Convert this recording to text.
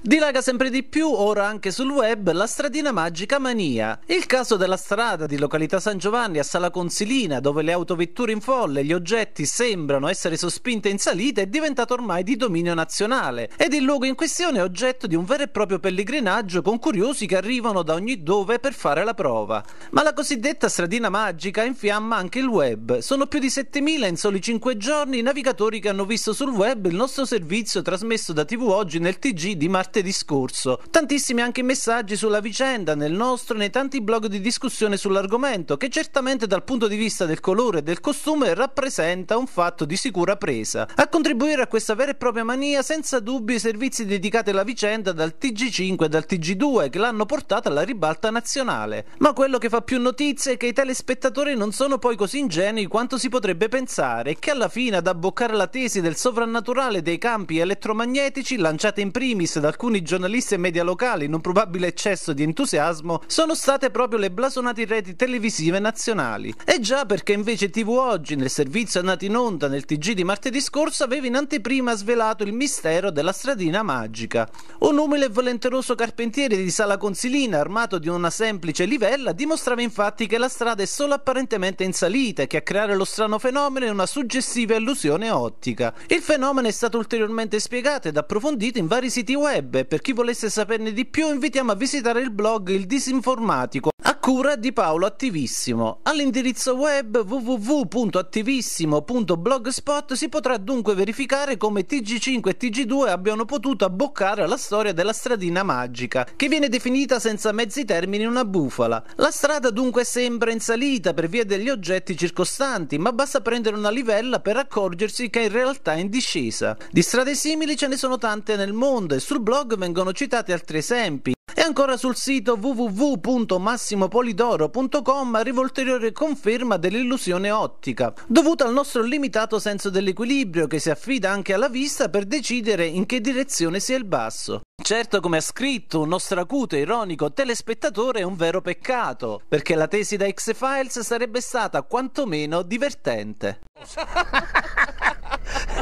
Dilaga sempre di più, ora anche sul web, la stradina magica Mania. Il caso della strada di località San Giovanni a Sala Consilina, dove le autovetture in folle e gli oggetti sembrano essere sospinte in salita, è diventato ormai di dominio nazionale ed il luogo in questione è oggetto di un vero e proprio pellegrinaggio con curiosi che arrivano da ogni dove per fare la prova. Ma la cosiddetta stradina magica infiamma anche il web. Sono più di 7000 in soli 5 giorni i navigatori che hanno visto sul web il nostro servizio trasmesso da TV Oggi nel TG di martedì martedì scorso. Tantissimi anche messaggi sulla vicenda nel nostro e nei tanti blog di discussione sull'argomento, che certamente dal punto di vista del colore e del costume rappresenta un fatto di sicura presa. A contribuire a questa vera e propria mania senza dubbio i servizi dedicati alla vicenda dal TG5 e dal TG2 che l'hanno portata alla ribalta nazionale. Ma quello che fa più notizia è che i telespettatori non sono poi così ingenui quanto si potrebbe pensare e che alla fine ad abboccare la tesi del sovrannaturale dei campi elettromagnetici lanciata in primis dal alcuni giornalisti e media locali in un probabile eccesso di entusiasmo sono state proprio le blasonate reti televisive nazionali. E già perché invece TV Oggi, nel servizio andato in onda nel TG di martedì scorso, aveva in anteprima svelato il mistero della stradina magica. Un umile e volenteroso carpentiere di Sala Consilina, armato di una semplice livella, dimostrava infatti che la strada è solo apparentemente in salita e che a creare lo strano fenomeno è una suggestiva illusione ottica. Il fenomeno è stato ulteriormente spiegato ed approfondito in vari siti web web per chi volesse saperne di più invitiamo a visitare il blog Il Disinformatico cura di Paolo Attivissimo. All'indirizzo web www.attivissimo.blogspot si potrà dunque verificare come TG5 e TG2 abbiano potuto abboccare la storia della stradina magica, che viene definita senza mezzi termini una bufala. La strada dunque sembra in salita per via degli oggetti circostanti, ma basta prendere una livella per accorgersi che in realtà è in discesa. Di strade simili ce ne sono tante nel mondo e sul blog vengono citati altri esempi. E ancora sul sito www.massimopolidoro.com arriva ulteriore conferma dell'illusione ottica, dovuta al nostro limitato senso dell'equilibrio che si affida anche alla vista per decidere in che direzione sia il basso. Certo, come ha scritto un nostro acuto e ironico telespettatore, è un vero peccato, perché la tesi da X-Files sarebbe stata quantomeno divertente.